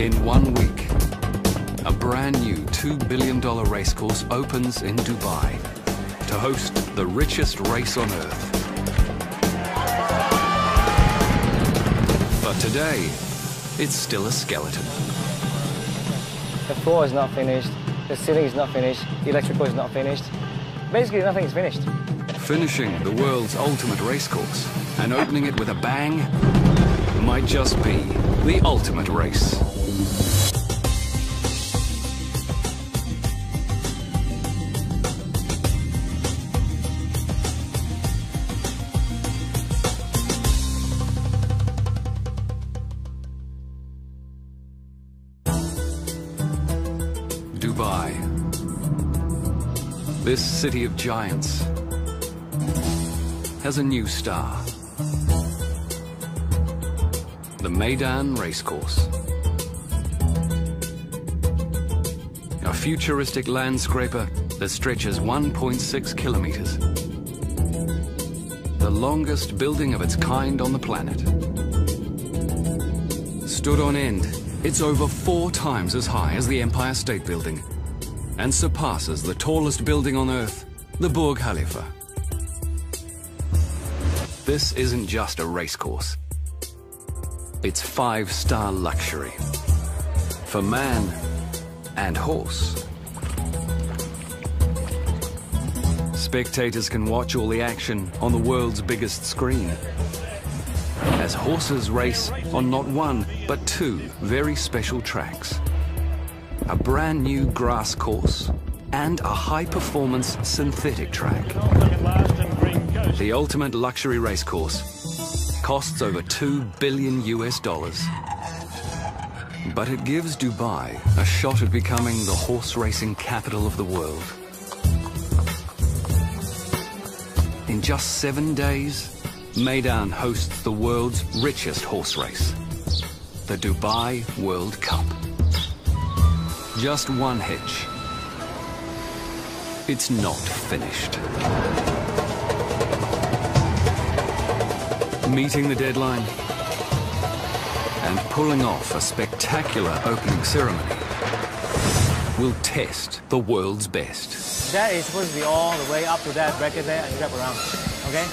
In one week, a brand new $2 billion racecourse opens in Dubai to host the richest race on Earth. But today, it's still a skeleton. The floor is not finished, the ceiling is not finished, the electrical is not finished. Basically, nothing is finished. Finishing the world's ultimate racecourse and opening it with a bang might just be the ultimate race. This city of giants has a new star. The Meydan Racecourse. A futuristic landscraper that stretches 1.6 kilometers. The longest building of its kind on the planet. Stood on end, it's over four times as high as the Empire State Building and surpasses the tallest building on Earth, the Burj Khalifa. This isn't just a racecourse. It's five-star luxury. For man and horse. Spectators can watch all the action on the world's biggest screen. As horses race on not one, but two very special tracks. A brand new grass course and a high-performance synthetic track. The ultimate luxury racecourse costs over 2 billion US dollars. But it gives Dubai a shot at becoming the horse racing capital of the world. In just seven days, Meydan hosts the world's richest horse race, the Dubai World Cup. Just one hitch. It's not finished. Meeting the deadline and pulling off a spectacular opening ceremony will test the world's best. That is supposed to be all the way up to that bracket there and wrap around. Okay?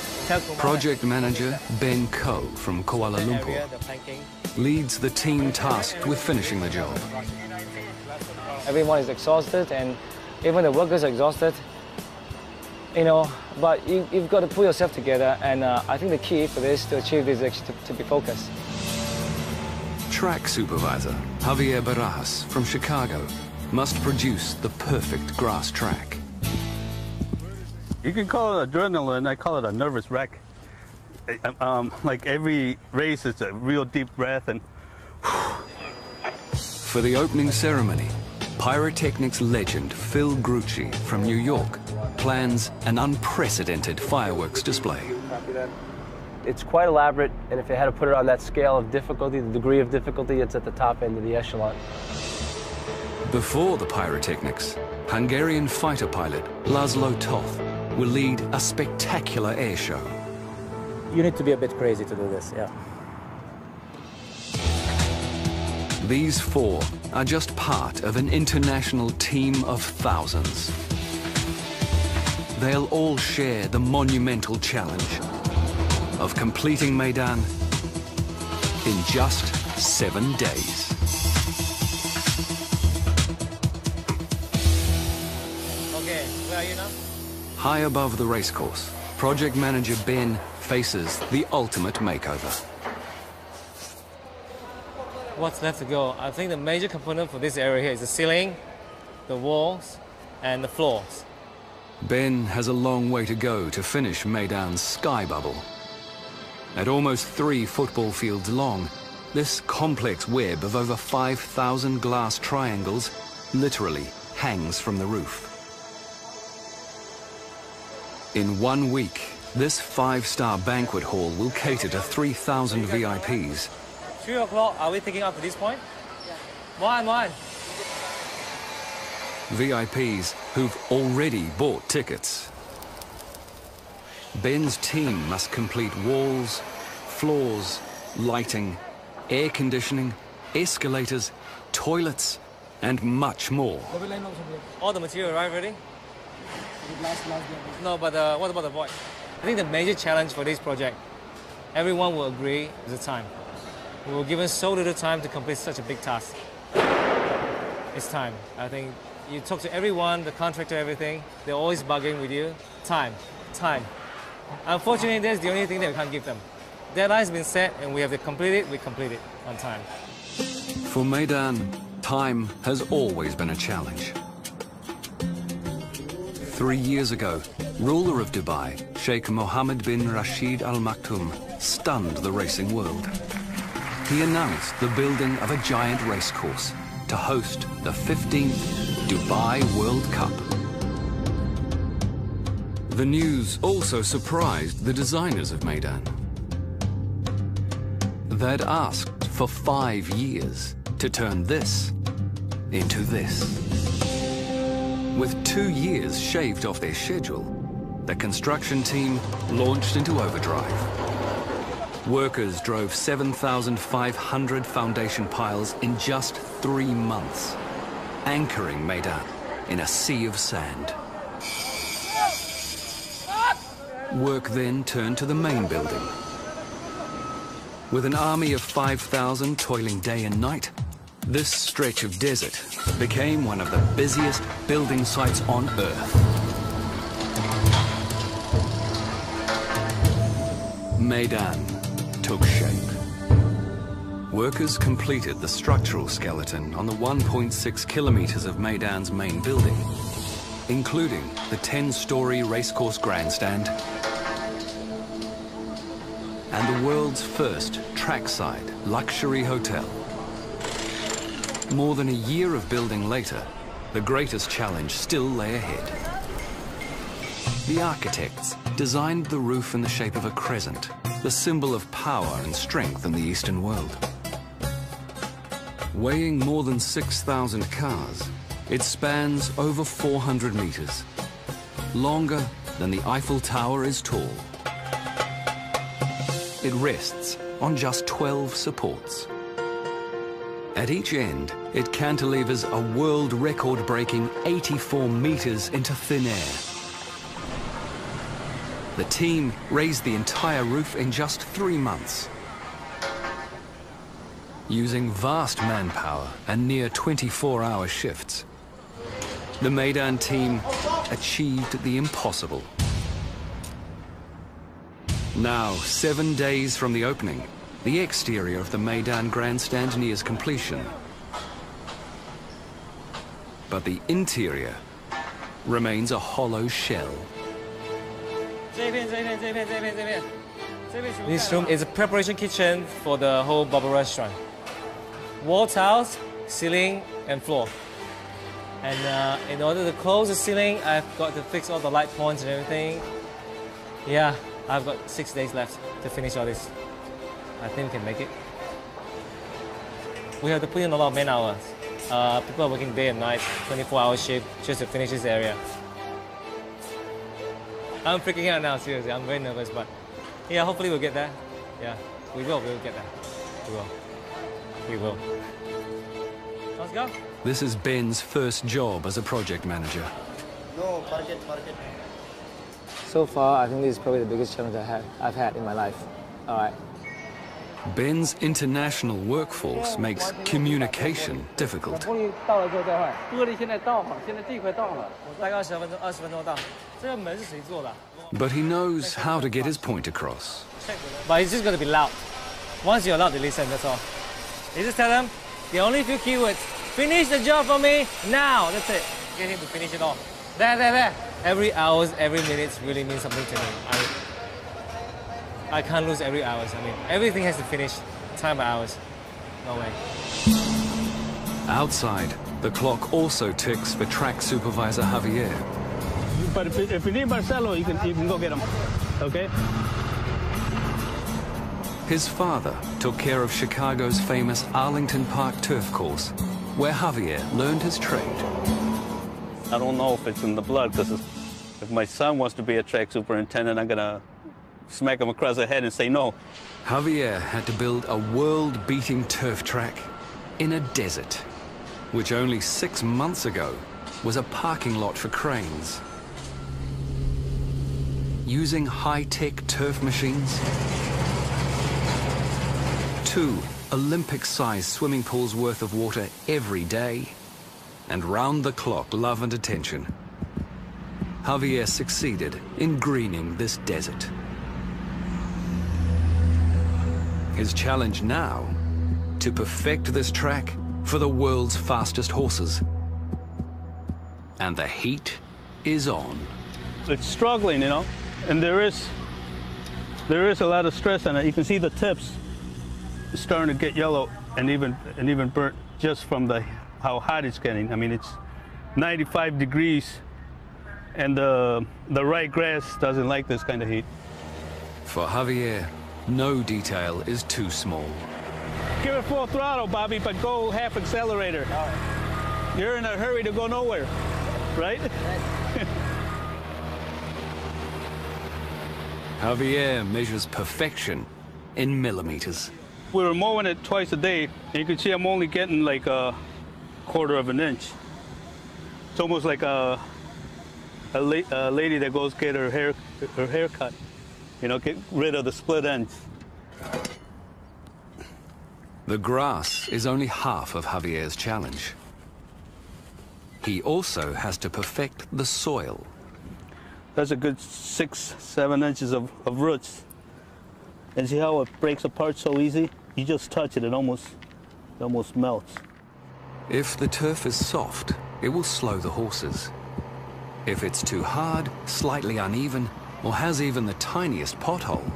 Project manager Ben Koh from Kuala Lumpur leads the team tasked with finishing the job. Everyone is exhausted and even the workers are exhausted. You know, but you, you've got to pull yourself together and uh, I think the key for this, to achieve this, is actually to, to be focused. Track supervisor Javier Barajas from Chicago must produce the perfect grass track. You can call it adrenaline. I call it a nervous wreck. Um, like every race is a real deep breath and For the opening ceremony, pyrotechnics legend Phil Grucci from New York plans an unprecedented fireworks display. It's quite elaborate, and if you had to put it on that scale of difficulty, the degree of difficulty, it's at the top end of the echelon. Before the pyrotechnics, Hungarian fighter pilot Laszlo Toth will lead a spectacular air show. You need to be a bit crazy to do this, yeah. These four are just part of an international team of thousands. They'll all share the monumental challenge of completing Meydan in just seven days. Okay, where are you now? High above the racecourse, project manager Ben faces the ultimate makeover. What's left to go? I think the major component for this area here is the ceiling, the walls, and the floors. Ben has a long way to go to finish Meydan's sky bubble. At almost three football fields long, this complex web of over 5,000 glass triangles literally hangs from the roof. In one week, this five-star banquet hall will cater to 3,000 VIPs. Three o'clock, are we taking up to this point? Yeah. One, one. VIPs who've already bought tickets. Ben's team must complete walls, floors, lighting, air conditioning, escalators, toilets, and much more. All the material arrived already? No, but uh, what about the void? I think the major challenge for this project, everyone will agree, is the time. We were given so little time to complete such a big task. It's time. I think you talk to everyone, the contractor, everything, they're always bugging with you. Time, time. Unfortunately, that's the only thing that we can't give them. Deadline's been set and we have to complete it, we complete it on time. For Meydan, time has always been a challenge. Three years ago, ruler of Dubai, Sheikh Mohammed bin Rashid Al Maktoum, stunned the racing world. He announced the building of a giant racecourse to host the 15th Dubai World Cup. The news also surprised the designers of Meydan. They'd asked for five years to turn this into this. With two years shaved off their schedule, the construction team launched into overdrive. Workers drove 7,500 foundation piles in just three months, anchoring Meydan in a sea of sand. Work then turned to the main building. With an army of 5,000 toiling day and night, this stretch of desert became one of the busiest building sites on Earth. Meydan took shape. Workers completed the structural skeleton on the 1.6 kilometers of Meydan's main building, including the 10-story racecourse grandstand and the world's first trackside luxury hotel. More than a year of building later, the greatest challenge still lay ahead. The architects designed the roof in the shape of a crescent, the symbol of power and strength in the Eastern world. Weighing more than 6,000 cars, it spans over 400 meters, longer than the Eiffel Tower is tall. It rests on just 12 supports. At each end, it cantilevers a world record-breaking 84 meters into thin air. The team raised the entire roof in just three months. Using vast manpower and near 24-hour shifts, the Meydan team achieved the impossible. Now, seven days from the opening, the exterior of the Meydan Grandstand nears completion. But the interior remains a hollow shell. This room is a preparation kitchen for the whole bubble restaurant. Wall tiles, ceiling, and floor. And uh, in order to close the ceiling, I've got to fix all the light points and everything. Yeah, I've got six days left to finish all this. I think we can make it. We have to put in a lot of man hours. Uh, people are working day and night, 24 hour shift, just to finish this area. I'm freaking out now, seriously. I'm very nervous, but yeah, hopefully we'll get there. Yeah, we will, we will get there. We will. We will. Let's go. This is Ben's first job as a project manager. No, park it, park it. So far, I think this is probably the biggest challenge I have, I've had in my life. All right. Ben's international workforce makes communication difficult. But he knows how to get his point across. But it's just going to be loud. Once you're loud, they listen, that's all. You just tell them, the only few keywords, finish the job for me now. That's it. Get him to finish it all. There, there, there. Every hours, every minute really means something to me. I I can't lose every hours. I mean, everything has to finish time by hours. No way. Outside, the clock also ticks for track supervisor Javier. But if, if you need Marcelo, you can, you can go get him. Okay? His father took care of Chicago's famous Arlington Park turf course, where Javier learned his trade. I don't know if it's in the blood because if my son wants to be a track superintendent, I'm going to smack him across the head and say no. Javier had to build a world-beating turf track in a desert, which only six months ago was a parking lot for cranes. Using high-tech turf machines, two Olympic-sized swimming pools worth of water every day, and round-the-clock love and attention. Javier succeeded in greening this desert. His challenge now, to perfect this track for the world's fastest horses. And the heat is on. It's struggling, you know, and there is there is a lot of stress on it. You can see the tips starting to get yellow and even and even burnt just from the how hot it's getting. I mean, it's 95 degrees, and the the right grass doesn't like this kind of heat. For Javier, no detail is too small. Give it full throttle, Bobby, but go half accelerator. You're in a hurry to go nowhere, right? Javier measures perfection in millimeters. We were mowing it twice a day, and you can see I'm only getting like a quarter of an inch. It's almost like a a, la a lady that goes get her hair her hair cut. You know, get rid of the split ends. The grass is only half of Javier's challenge. He also has to perfect the soil. That's a good six, seven inches of, of roots. And see how it breaks apart so easy? You just touch it, it almost, it almost melts. If the turf is soft, it will slow the horses. If it's too hard, slightly uneven, or has even the tiniest pothole,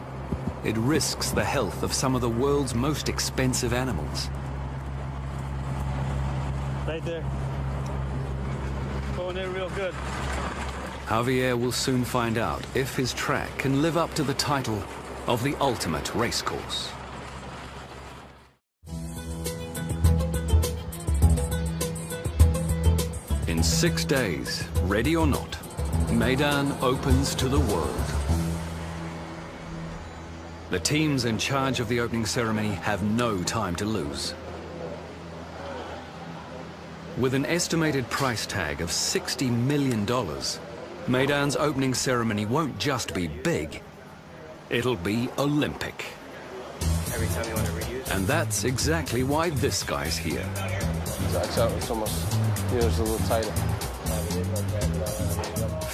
it risks the health of some of the world's most expensive animals. Right there. Going in real good. Javier will soon find out if his track can live up to the title of the ultimate racecourse. In six days, ready or not, Meydan opens to the world. The teams in charge of the opening ceremony have no time to lose. With an estimated price tag of $60 million, Meydan's opening ceremony won't just be big, it'll be Olympic. Every time you want to reuse And that's exactly why this guy's here. it's, it's almost, here's a little tighter.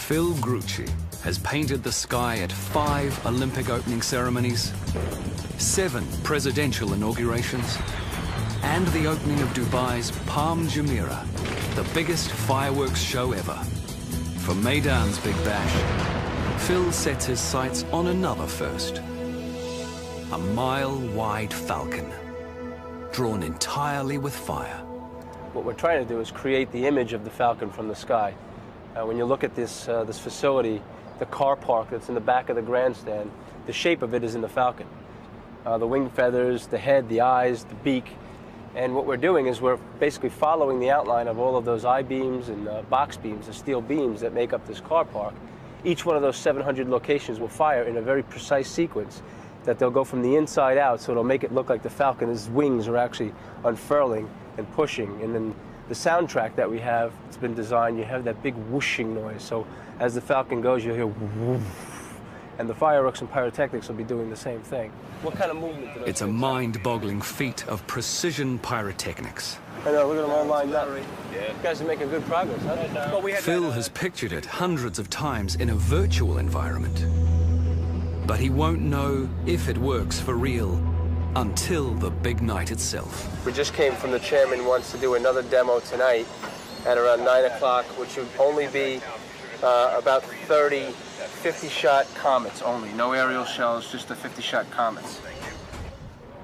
Phil Grucci has painted the sky at five Olympic opening ceremonies, seven presidential inaugurations, and the opening of Dubai's Palm Jumeirah, the biggest fireworks show ever. For Meydan's Big Bash, Phil sets his sights on another first. A mile-wide falcon, drawn entirely with fire. What we're trying to do is create the image of the Falcon from the sky. Uh, when you look at this, uh, this facility, the car park that's in the back of the grandstand, the shape of it is in the Falcon. Uh, the wing feathers, the head, the eyes, the beak. And what we're doing is we're basically following the outline of all of those I-beams and uh, box beams, the steel beams that make up this car park. Each one of those 700 locations will fire in a very precise sequence that they'll go from the inside out, so it'll make it look like the Falcon's wings are actually unfurling and pushing. And then the soundtrack that we have, it's been designed, you have that big whooshing noise. So as the Falcon goes, you'll hear whoosh, and the fireworks and pyrotechnics will be doing the same thing. What kind of movement do those It's a mind-boggling feat of precision pyrotechnics. I know, look at them all lined up. You guys are making good progress, huh? Phil uh, has pictured it hundreds of times in a virtual environment. But he won't know if it works for real until the big night itself. We just came from the chairman wants to do another demo tonight at around 9 o'clock, which would only be uh, about 30 50-shot comets only. No aerial shells, just the 50-shot comets.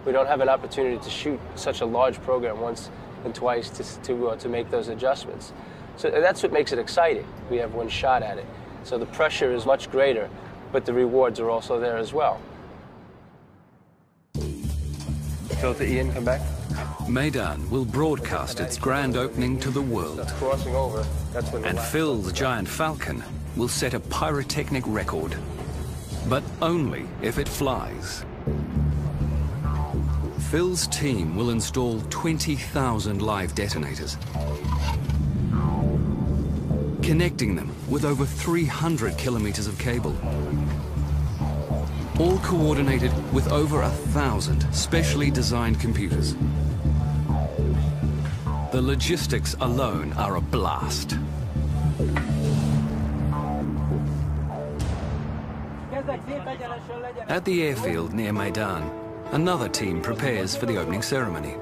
We don't have an opportunity to shoot such a large program once and twice to, to, uh, to make those adjustments. So that's what makes it exciting. We have one shot at it. So the pressure is much greater, but the rewards are also there as well. Filter Ian, come back. Meydan will broadcast its grand opening to the world. Crossing over, that's when the And Phil, the giant falcon, will set a pyrotechnic record. But only if it flies. Phil's team will install 20,000 live detonators, connecting them with over 300 kilometers of cable. All coordinated with over a thousand specially designed computers. The logistics alone are a blast. At the airfield near Meydan, another team prepares for the opening ceremony.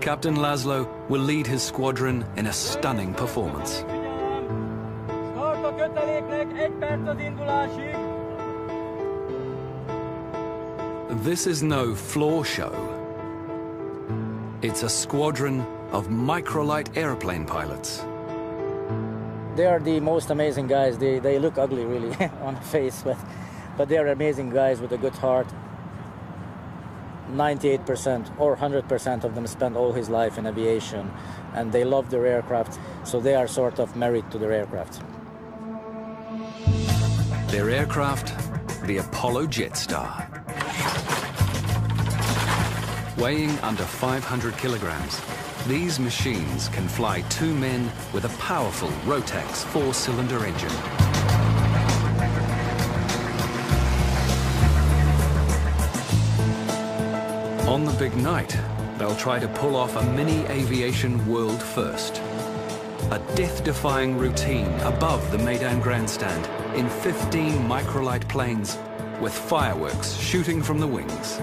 Captain Laszlo will lead his squadron in a stunning performance. This is no floor show. It's a squadron of microlight airplane pilots. They are the most amazing guys. They, they look ugly, really, on the face, but, but they are amazing guys with a good heart. 98% or 100% of them spend all his life in aviation and they love their aircraft, so they are sort of married to their aircraft. Their aircraft, the Apollo Jetstar. Weighing under 500 kilograms, these machines can fly two men with a powerful Rotax four-cylinder engine. On the big night, they'll try to pull off a mini aviation world first. A death-defying routine above the Meydan grandstand in 15 microlight planes with fireworks shooting from the wings.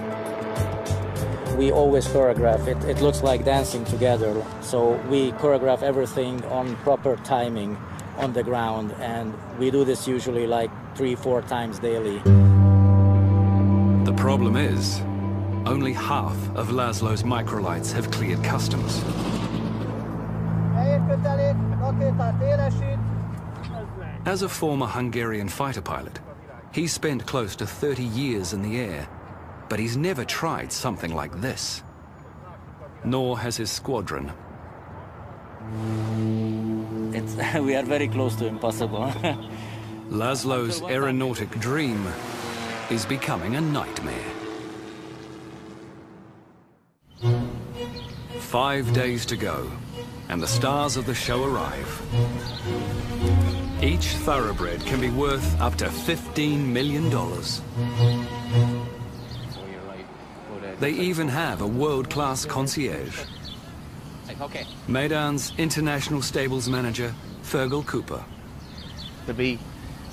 We always choreograph it. It looks like dancing together. So we choreograph everything on proper timing on the ground and we do this usually like three, four times daily. The problem is, only half of Laszlo's microlights have cleared customs. As a former Hungarian fighter pilot, he spent close to 30 years in the air, but he's never tried something like this. Nor has his squadron. It's, we are very close to impossible. Laszlo's aeronautic dream is becoming a nightmare. Five days to go, and the stars of the show arrive. Each thoroughbred can be worth up to $15 million. They even have a world-class concierge. Okay. Meydan's international stables manager, Fergal Cooper. There'll be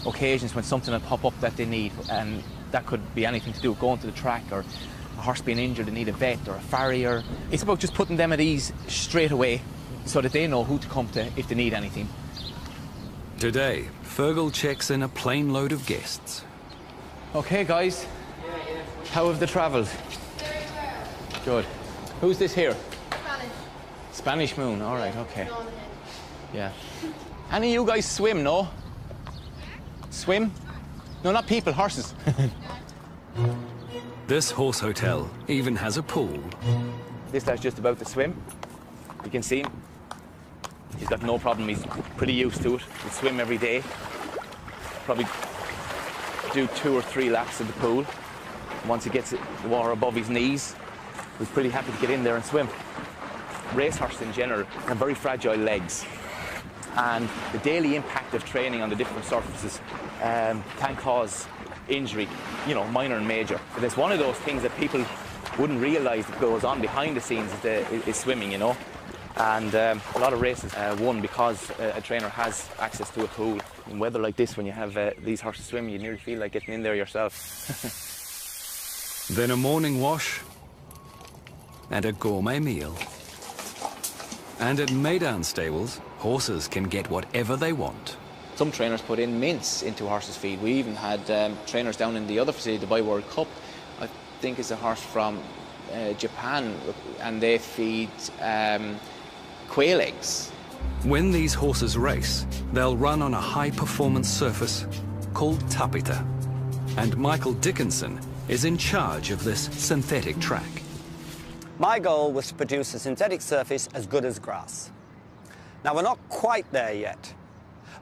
occasions when something will pop up that they need, and that could be anything to do with going to the track or a horse being injured and need a vet or a farrier. It's about just putting them at ease straight away so that they know who to come to if they need anything. Today, Fergal checks in a plane load of guests. Okay, guys. How have they travelled? Good. Who's this here? Spanish. Spanish Moon. All right, okay. Yeah. Any of you guys swim, no? Swim? No, not people, horses. This horse hotel even has a pool. this guy's just about to swim. You can see him. He's got no problem. He's pretty used to it. He'll swim every day. Probably do two or three laps of the pool. Once he gets the water above his knees, he's pretty happy to get in there and swim. Racehorses in general have very fragile legs. And the daily impact of training on the different surfaces um, can cause injury, you know, minor and major. But it's one of those things that people wouldn't realise that goes on behind the scenes is, the, is swimming, you know. And um, a lot of races uh, won because uh, a trainer has access to a pool. In weather like this, when you have uh, these horses swimming, you nearly feel like getting in there yourself. Then a morning wash and a gourmet meal. And at Meydan stables, horses can get whatever they want. Some trainers put in mints into horses' feed. We even had um, trainers down in the other facility, the Dubai World Cup. I think it's a horse from uh, Japan, and they feed um, quail eggs. When these horses race, they'll run on a high-performance surface called Tapeta. And Michael Dickinson is in charge of this synthetic track. My goal was to produce a synthetic surface as good as grass. Now, we're not quite there yet.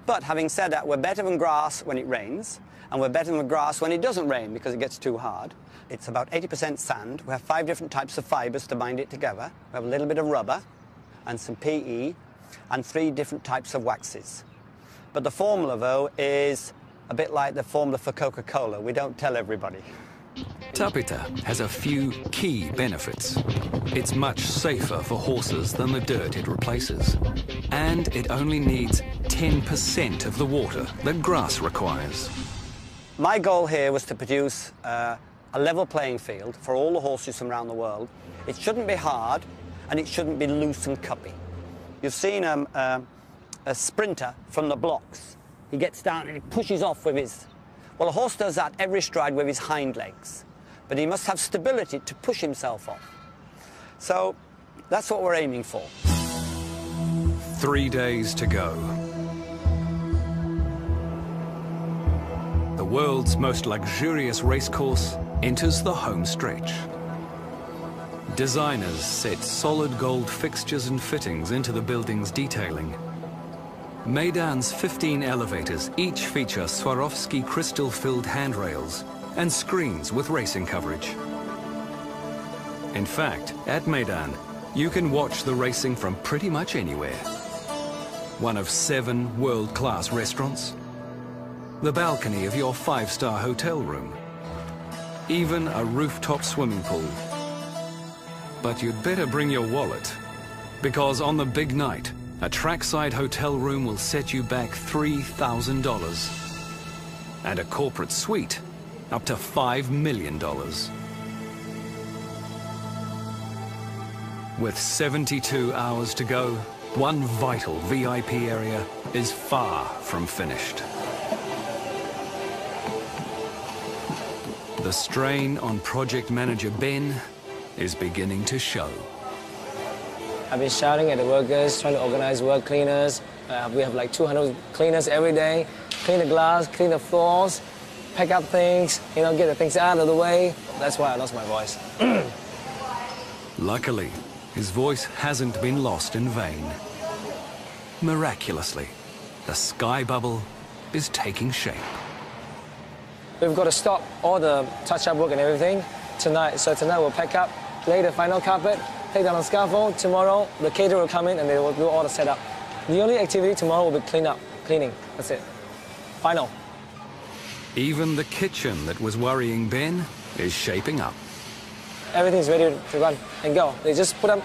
But having said that, we're better than grass when it rains, and we're better than grass when it doesn't rain because it gets too hard. It's about 80% sand. We have five different types of fibers to bind it together. We have a little bit of rubber and some PE and three different types of waxes. But the formula, though, is a bit like the formula for Coca-Cola. We don't tell everybody. Tapeta has a few key benefits. It's much safer for horses than the dirt it replaces. And it only needs 10% of the water that grass requires. My goal here was to produce uh, a level playing field for all the horses from around the world. It shouldn't be hard and it shouldn't be loose and cuppy. You've seen um, uh, a sprinter from the blocks. He gets down and he pushes off with his... Well, a horse does that every stride with his hind legs, but he must have stability to push himself off. So that's what we're aiming for. Three days to go. The world's most luxurious racecourse enters the home stretch. Designers set solid gold fixtures and fittings into the building's detailing. Meydan's 15 elevators each feature Swarovski crystal-filled handrails and screens with racing coverage. In fact, at Meydan, you can watch the racing from pretty much anywhere. One of seven world-class restaurants, the balcony of your five-star hotel room, even a rooftop swimming pool. But you'd better bring your wallet, because on the big night, a trackside hotel room will set you back $3,000. And a corporate suite up to $5 million. With 72 hours to go, one vital VIP area is far from finished. The strain on project manager Ben is beginning to show. I've been shouting at the workers, trying to organize work cleaners. Uh, we have like 200 cleaners every day. Clean the glass, clean the floors, pick up things, you know, get the things out of the way. That's why I lost my voice. Luckily, his voice hasn't been lost in vain. Miraculously, the sky bubble is taking shape. We've got to stop all the touch-up work and everything tonight. So tonight we'll pack up, lay the final carpet, take down the scaffold. Tomorrow, the caterer will come in and they will do all the setup. The only activity tomorrow will be clean up, cleaning. That's it. Final. Even the kitchen that was worrying Ben is shaping up. Everything's ready to run and go. They just put up,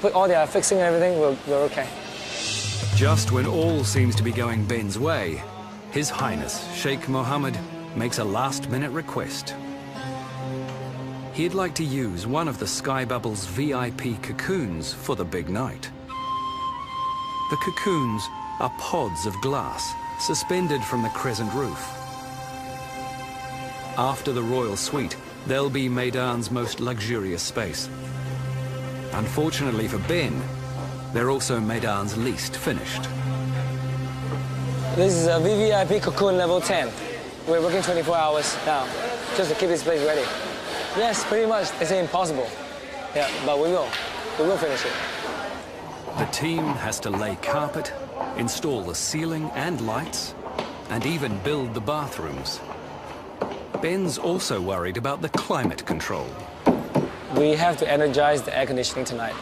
put all their fixing and everything, we're, we're okay. Just when all seems to be going Ben's way, His Highness Sheikh Mohammed makes a last-minute request. He'd like to use one of the Sky Bubble's VIP cocoons for the big night. The cocoons are pods of glass suspended from the crescent roof. After the royal suite, they'll be Meydan's most luxurious space. Unfortunately for Ben, they're also Meydan's least finished. This is a VVIP cocoon level 10. We're working 24 hours now, just to keep this place ready. Yes, pretty much. It's impossible. Yeah, but we will. We will finish it. The team has to lay carpet, install the ceiling and lights, and even build the bathrooms. Ben's also worried about the climate control. We have to energize the air conditioning tonight.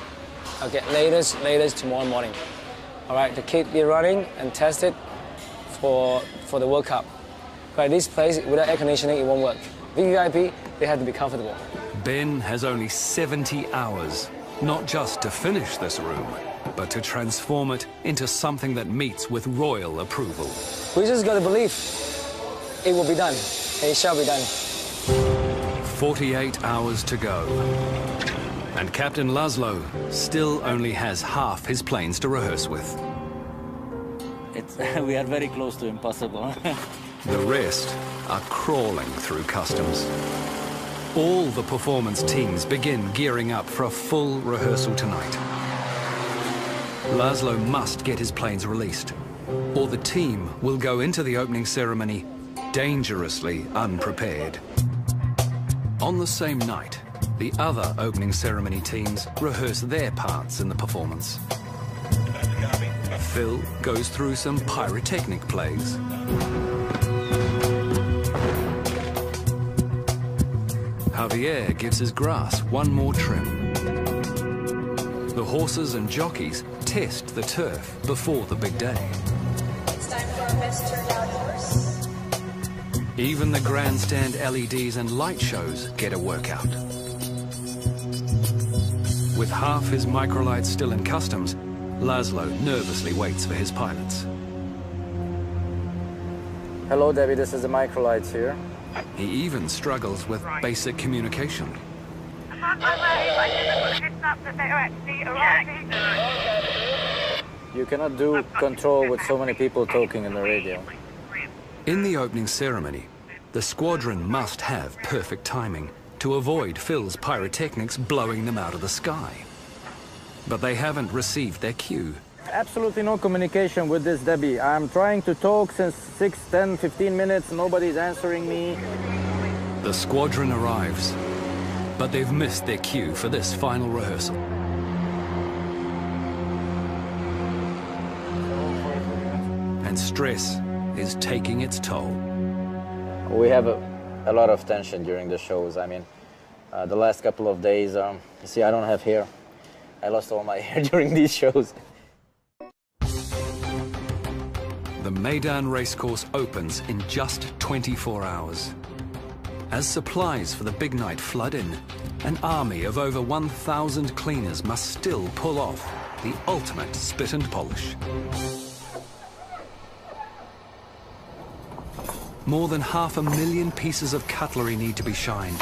Okay, latest, latest tomorrow morning. All right, the kit be running and test it for, for the World Cup. But this place, without air conditioning, it won't work. VVIP, they have to be comfortable. Ben has only 70 hours, not just to finish this room, but to transform it into something that meets with royal approval. We just got to believe it will be done. It shall be done. 48 hours to go. And Captain Laszlo still only has half his planes to rehearse with. It's, we are very close to impossible. The rest are crawling through customs. All the performance teams begin gearing up for a full rehearsal tonight. Laszlo must get his planes released, or the team will go into the opening ceremony dangerously unprepared. On the same night, the other opening ceremony teams rehearse their parts in the performance. Phil goes through some pyrotechnic plays. Javier gives his grass one more trim. The horses and jockeys test the turf before the big day. It's time for our best turnout horse. Even the grandstand LEDs and light shows get a workout. With half his microlights still in customs, Laszlo nervously waits for his pilots. Hello, Debbie. This is the microlights here. He even struggles with basic communication. You cannot do control with so many people talking in the radio. In the opening ceremony, the squadron must have perfect timing to avoid Phil's pyrotechnics blowing them out of the sky. But they haven't received their cue. Absolutely no communication with this Debbie. I'm trying to talk since 6, 10, 15 minutes. Nobody's answering me. The squadron arrives, but they've missed their cue for this final rehearsal. And stress is taking its toll. We have a, a lot of tension during the shows. I mean, uh, the last couple of days, um, you see, I don't have hair. I lost all my hair during these shows. The Meydan racecourse opens in just 24 hours. As supplies for the big night flood in, an army of over 1,000 cleaners must still pull off the ultimate spit and polish. More than half a million pieces of cutlery need to be shined,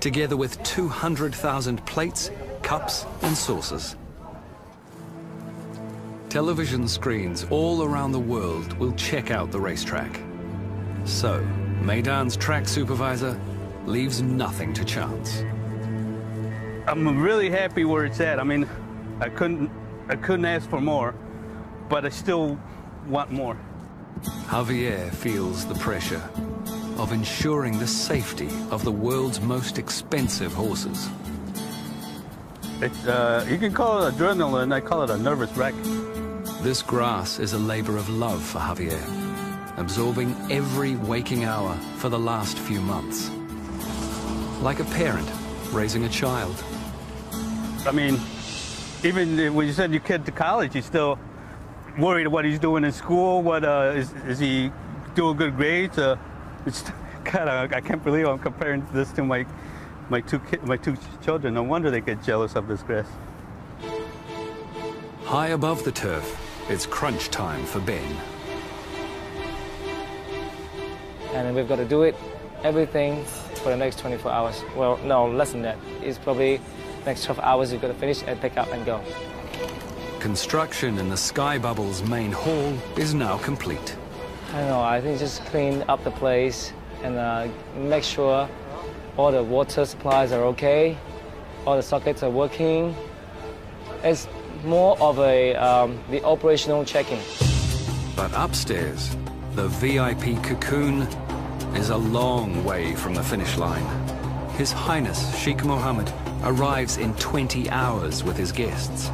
together with 200,000 plates, cups and saucers. Television screens all around the world will check out the racetrack. So, Meydan's track supervisor leaves nothing to chance. I'm really happy where it's at. I mean, I couldn't, I couldn't ask for more, but I still want more. Javier feels the pressure of ensuring the safety of the world's most expensive horses. It, uh, you can call it adrenaline, I call it a nervous wreck. This grass is a labor of love for Javier, absorbing every waking hour for the last few months. Like a parent raising a child. I mean, even when you send your kid to college, you still worried what he's doing in school. What uh, is, is he doing good grades? Uh, it's kind of I can't believe I'm comparing this to my my two ki- my two children. No wonder they get jealous of this grass. High above the turf, it's crunch time for Ben. and we've got to do it, everything for the next 24 hours. Well, no, less than that. It's probably next 12 hours we've got to finish and pick up and go. Construction in the Sky Bubble's main hall is now complete. I don't know, I think just clean up the place and uh, make sure all the water supplies are okay, all the sockets are working. It's more of a um, the operational checking. But upstairs, the VIP cocoon is a long way from the finish line. His Highness Sheikh Mohammed arrives in 20 hours with his guests.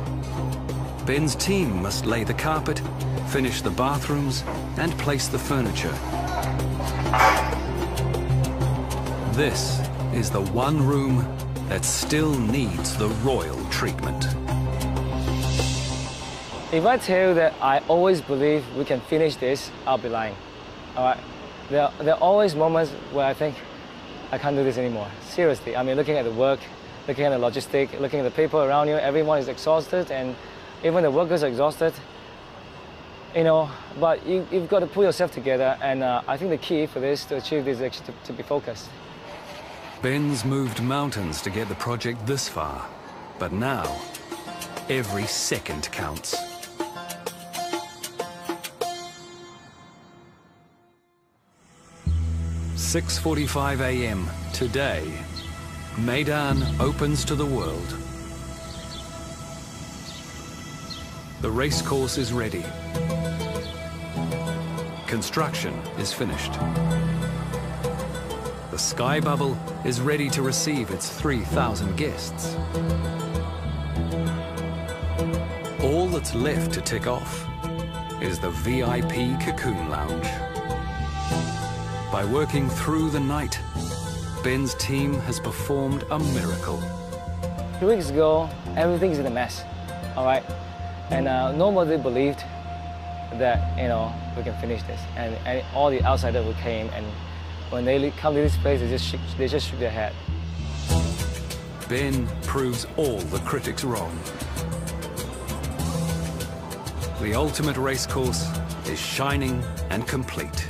Ben's team must lay the carpet, finish the bathrooms, and place the furniture. This is the one room that still needs the royal treatment. If I tell you that I always believe we can finish this, I'll be lying. All right. There, are, there are always moments where I think I can't do this anymore. Seriously. I mean, looking at the work, looking at the logistic, looking at the people around you, everyone is exhausted, and even the workers are exhausted. You know, but you, you've got to pull yourself together, and uh, I think the key for this to achieve this is actually to, to be focused. Ben's moved mountains to get the project this far, but now every second counts. Six forty-five a.m. today, Meydan opens to the world. The racecourse is ready. Construction is finished. The Sky Bubble is ready to receive its 3,000 guests. All that's left to tick off is the VIP Cocoon Lounge. By working through the night, Ben's team has performed a miracle. Two weeks ago, everything's in a mess, all right? And uh, nobody believed that, you know, we can finish this. And, and all the outsiders who came, and when they come to this place, they just, shook, they just shook their head. Ben proves all the critics wrong. The ultimate racecourse is shining and complete.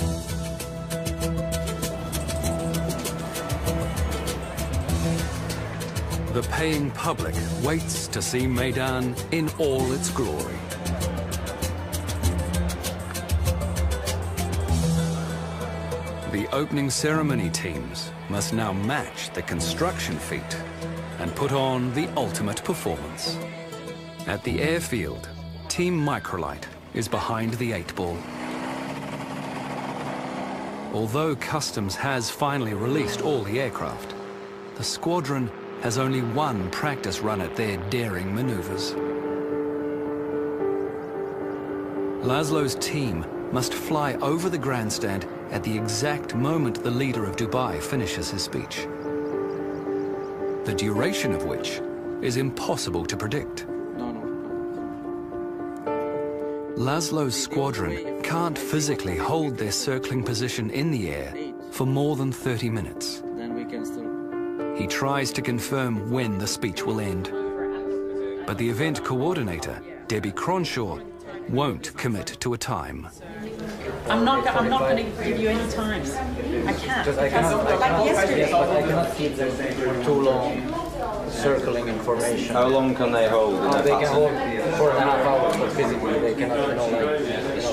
The paying public waits to see Meydan in all its glory. The opening ceremony teams must now match the construction feat and put on the ultimate performance. At the airfield, Team Microlight is behind the eight ball. Although Customs has finally released all the aircraft, the squadron has only one practice run at their daring maneuvers. Laszlo's team must fly over the grandstand at the exact moment the leader of Dubai finishes his speech. The duration of which is impossible to predict. Laszlo's squadron can't physically hold their circling position in the air for more than 30 minutes. He tries to confirm when the speech will end. But the event coordinator, Debbie Cronshaw, won't commit to a time. I'm not. I'm not going to give you any times. I can't Because I cannot, I like cannot, yesterday. but I cannot keep them for too long circling information. How long can they hold? in their they can pattern? hold four and a half hours, but physically they cannot, you know, like,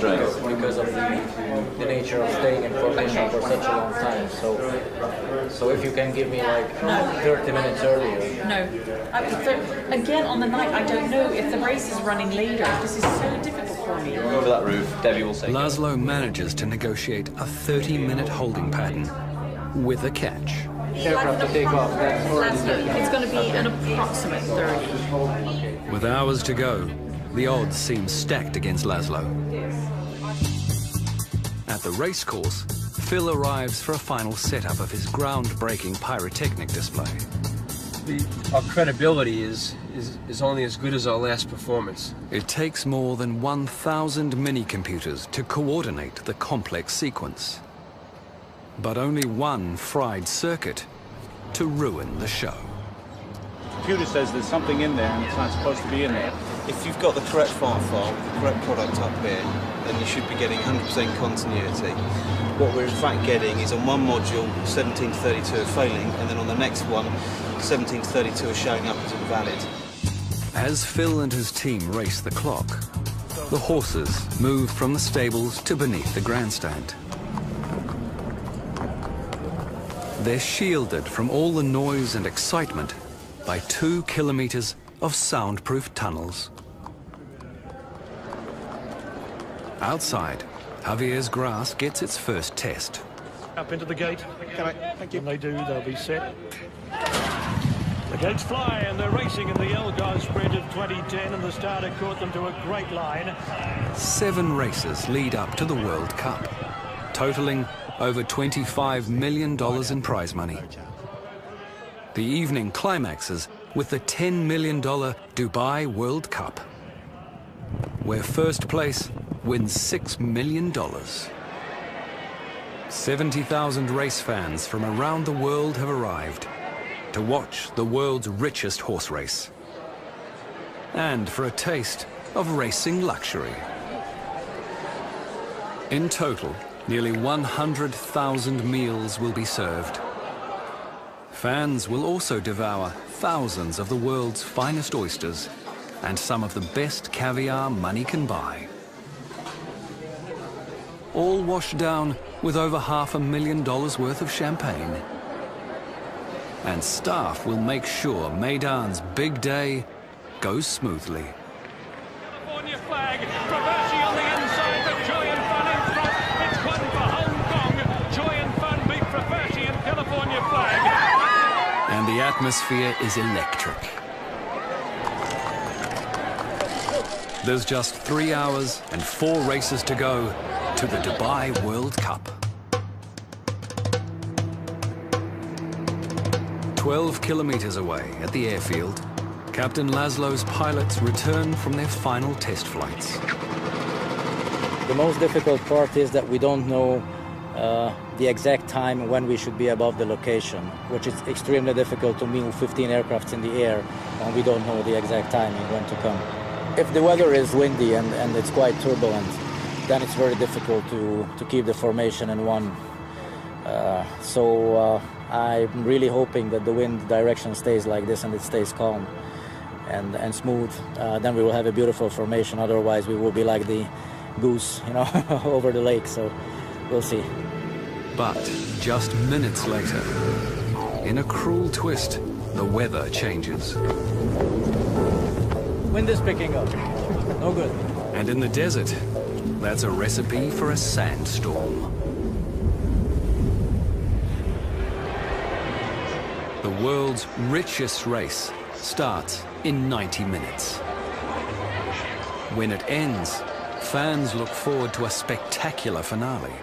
you know, Straight. because, because of the, the nature of staying in formation for such a long time. So, so if you can give me like 30 minutes earlier, No. I, so, again, on the night, I don't know if the race is running later. This is so difficult for me. Over that roof, Debbie will say. Laszlo manages to negotiate a 30-minute holding pattern with a catch. aircraft to take off, that's It's going to be an approximate 30. With hours to go, the odds seem stacked against Laszlo. At the racecourse, Phil arrives for a final setup of his groundbreaking pyrotechnic display. The, our credibility is, is, is only as good as our last performance. It takes more than 1,000 mini-computers to coordinate the complex sequence. But only one fried circuit to ruin the show. The computer says there's something in there and it's not supposed to be in there. If you've got the correct file file, the correct product up here, then you should be getting 100% continuity. What we're in fact getting is on one module, 17 to 32 are failing, and then on the next one, 17 to 32 are showing up as invalid. As Phil and his team race the clock, the horses move from the stables to beneath the grandstand. They're shielded from all the noise and excitement by two kilometers of soundproof tunnels. Outside, Javier's grass gets its first test. Up into the gate. Can I? Thank you. When they do, they'll be set. The gates fly and they're racing in the Elgar sprint of 2010 and the starter caught them to a great line. Seven races lead up to the World Cup, totaling over $25 million in prize money. The evening climaxes with the $10 million Dubai World Cup, where first place wins $6 million. 70,000 race fans from around the world have arrived to watch the world's richest horse race and for a taste of racing luxury. In total, nearly 100,000 meals will be served. Fans will also devour thousands of the world's finest oysters and some of the best caviar money can buy. All washed down with over half a million dollars worth of champagne. And staff will make sure Meydan's big day goes smoothly. California flag. Traversi on the inside, but Joy and Fun in front. It's one for Hong Kong. Joy and Fun beat Traversi and California flag. And the atmosphere is electric. There's just three hours and four races to go to the Dubai World Cup. 12 kilometers away at the airfield, Captain Laszlo's pilots return from their final test flights. The most difficult part is that we don't know uh, the exact time when we should be above the location, which is extremely difficult to move 15 aircrafts in the air when we don't know the exact timing when to come. If the weather is windy and, and it's quite turbulent, then it's very difficult to, to keep the formation in one. Uh, so uh, I'm really hoping that the wind direction stays like this and it stays calm and, and smooth. Uh, then we will have a beautiful formation. Otherwise, we will be like the goose, you know, over the lake. So we'll see. But just minutes later, in a cruel twist, the weather changes. Wind is picking up. No good. And in the desert, that's a recipe for a sandstorm. The world's richest race starts in 90 minutes. When it ends, fans look forward to a spectacular finale.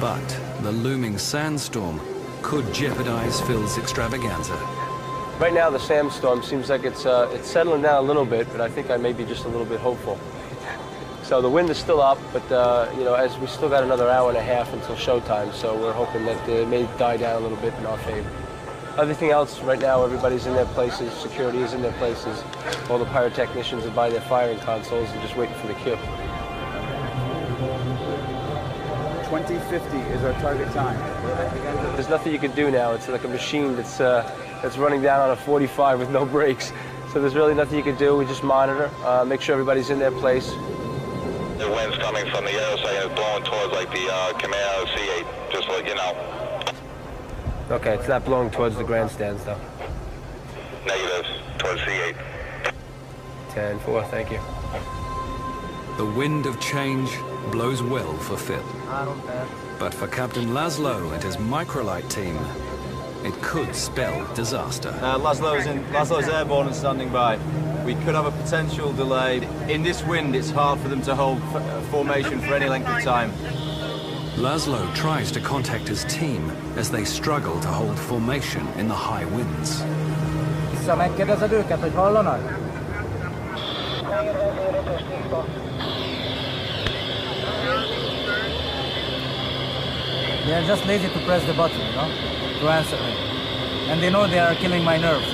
But the looming sandstorm could jeopardize Phil's extravaganza. Right now, the sandstorm seems like it's uh, it's settling down a little bit, but I think I may be just a little bit hopeful. So the wind is still up, but uh, you know, as we still got another hour and a half until showtime, so we're hoping that it may die down a little bit in our favor. Everything else right now, everybody's in their places, security is in their places, all the pyrotechnicians are by their firing consoles and just waiting for the cue. 2050 is our target time. There's nothing you can do now. It's like a machine that's uh, that's running down on a 45 with no brakes. So there's really nothing you can do. We just monitor, uh, make sure everybody's in their place. The wind's coming from the air side and blowing towards like the uh, Camaro C8, just like you know. Okay, it's not blowing towards the grandstands though. Negative, towards C8. 10 4, thank you. The wind of change blows well for Phil. But for Captain Laszlo and his microlight team, it could spell disaster. Uh, Laszlo's, in, Laszlo's airborne and standing by. We could have a potential delay. In this wind, it's hard for them to hold f- formation for any length of time. Laszlo tries to contact his team as they struggle to hold formation in the high winds. Megkérdezed őket, hogy hallanak? They are just lazy to press the button, you know, to answer me. And they know they are killing my nerves.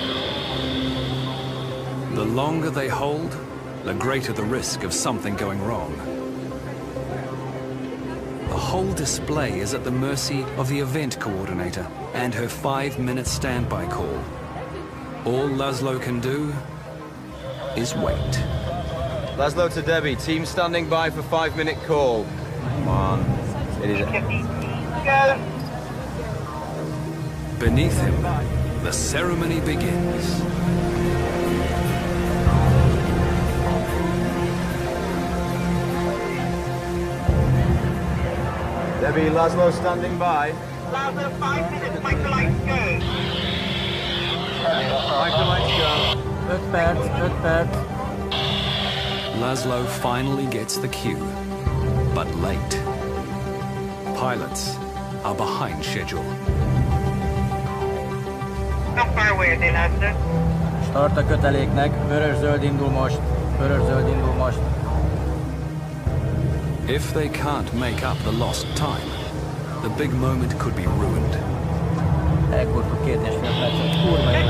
The longer they hold, the greater the risk of something going wrong. The whole display is at the mercy of the event coordinator and her five-minute standby call. All Laszlo can do is wait. Laszlo to Debbie, team standing by for five minute call. Come on. It is. Beneath him, the ceremony begins. Debbie, Laszlo standing by. Laszlo, five minutes, microlights go. Microlights go. Öt perc, öt perc. Laszlo finally gets the cue, but late. Pilots are behind schedule. How far away are they, Laszlo? Eh? Start a köteléknek, vörös-zöld indul most, vörös-zöld indul most. If they can't make up the lost time, the big moment could be ruined. Elkurtuk két és fél percet. Kurva jó.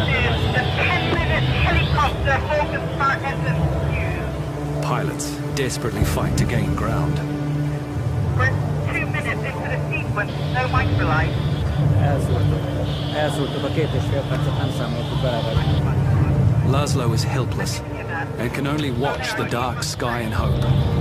The 10-minute helicopter focus start engine queue. Pilots desperately fight to gain ground. The sequence, no microlight. Elszúrtuk. Elszúrtuk a két és fél percet, nem számoltuk bele vagy. Laszlo is helpless and can only watch the dark sky and hope.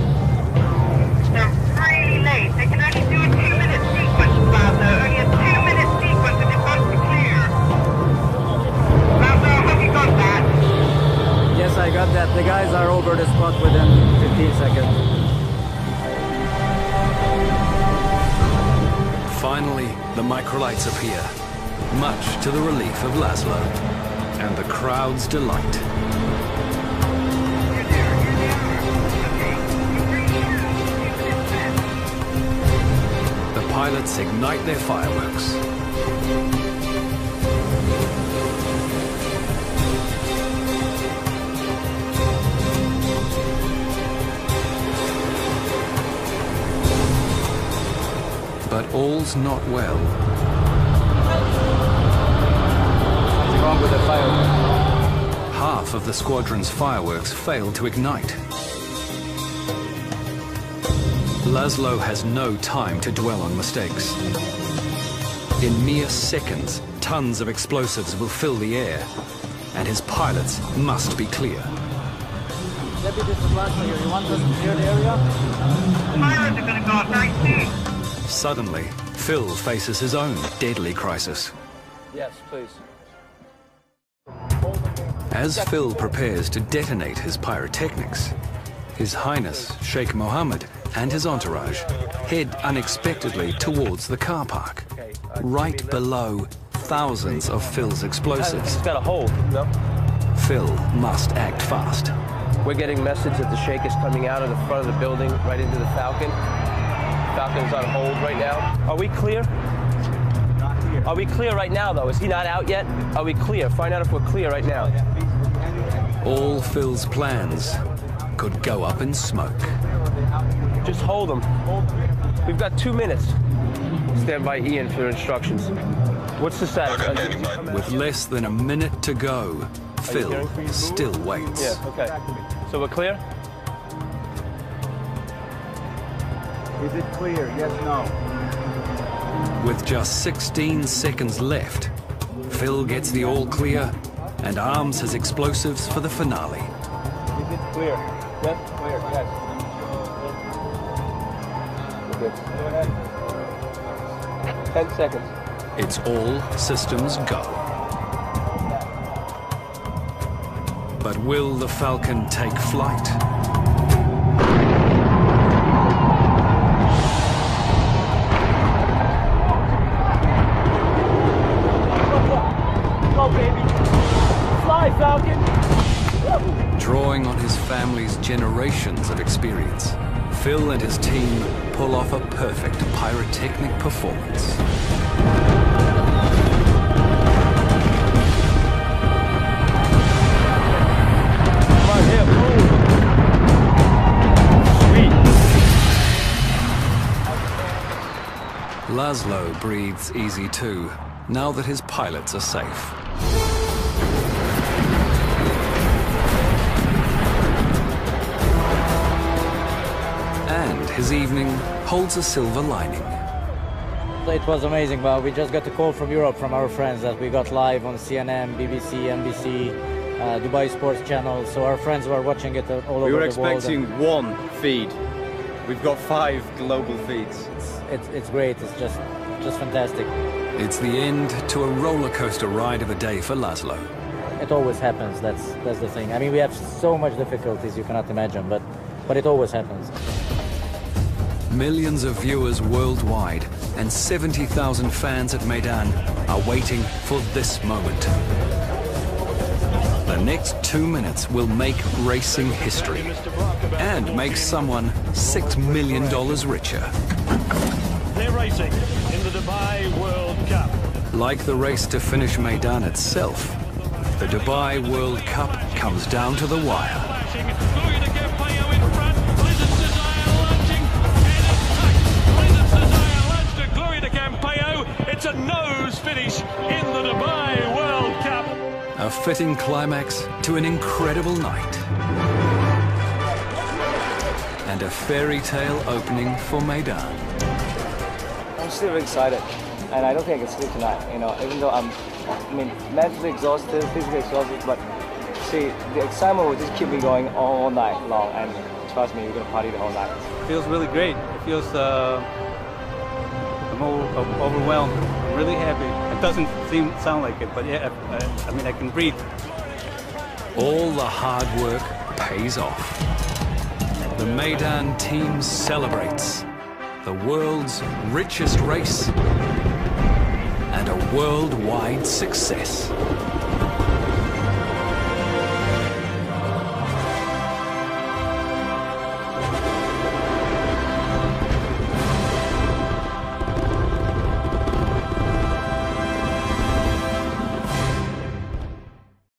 To the relief of Laszlo and the crowd's delight. The pilots ignite their fireworks. But all's not well. Wrong with the fireworks. Half of the squadron's fireworks fail to ignite. Laszlo has no time to dwell on mistakes. In mere seconds, tons of explosives will fill the air, and his pilots must be clear. Deputy Laszlo here, you want us to clear the area? Pirates are going to go up very soon. Suddenly, Phil faces his own deadly crisis. Yes, please. As Phil prepares to detonate his pyrotechnics, His Highness Sheikh Mohammed and his entourage head unexpectedly towards the car park, right below thousands of Phil's explosives. It's got a hold, no? Phil must act fast. We're getting message that the Sheikh is coming out of the front of the building right into the Falcon. Falcon's on hold right now. Are we clear? Are we clear right now, though? Is he not out yet? Are we clear? Find out if we're clear right now. All Phil's plans could go up in smoke. Just hold them. We've got two minutes. Stand by Ian for instructions. What's the status? Uh, With less than a minute to go, Phil still waits. Yeah, okay. So we're clear? Is it clear? Yes, no. With just 16 seconds left, Phil gets the all clear and arms his explosives for the finale. Is it clear? Yes, clear, yes. Good. Ten seconds. It's all systems go. But will the Falcon take flight? Drawing on his family's generations of experience, Phil and his team pull off a perfect pyrotechnic performance. Laszlo breathes easy too, now that his pilots are safe. His evening holds a silver lining. It was amazing, but we just got a call from Europe from our friends that we got live on CNN, BBC, NBC, uh, Dubai Sports Channel. So our friends were watching it all We over were the world. You were expecting one feed. We've got five global feeds. It's, it's great. It's just just fantastic. It's the end to a roller coaster ride of a day for Laszlo. It always happens. That's that's the thing. I mean, we have so much difficulties you cannot imagine, but but it always happens. Millions of viewers worldwide and 70,000 fans at Meydan are waiting for this moment. The next two minutes will make racing history and make someone $6 million richer. They're racing in the Dubai World Cup. Like the race to finish Meydan itself, the Dubai World Cup comes down to the wire. A nose finish in the Dubai World Cup. A fitting climax to an incredible night. And a fairy tale opening for Meydan. I'm still excited, and I don't think I can sleep tonight. You know, even though I'm, I mean, mentally exhausted, physically exhausted, but see, the excitement will just keep me going all night long. And trust me, we're gonna party the whole night. It feels really great. It feels uh, I'm o- o- overwhelmed. Really happy. It doesn't seem sound like it, but yeah, I, I mean I can breathe. All the hard work pays off. The Meydan team celebrates the world's richest race and a worldwide success.